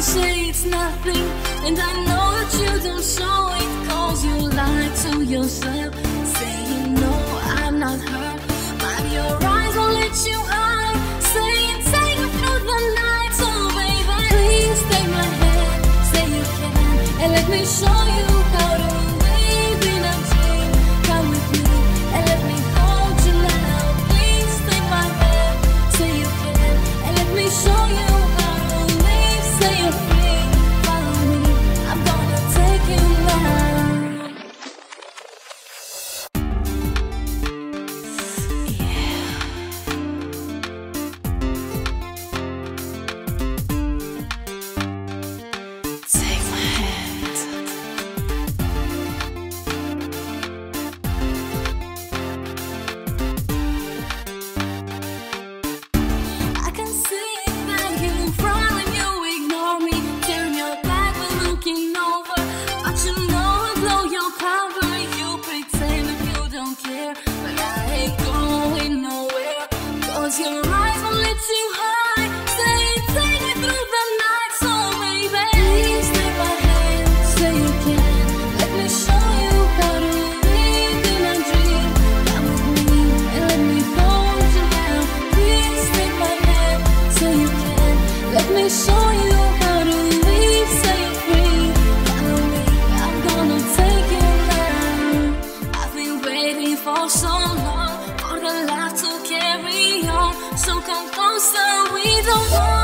you say it's nothing, and I know that you don't show it, cause you lie to yourself. cloud. for so long, for the love to carry on. So come closer, we don't want.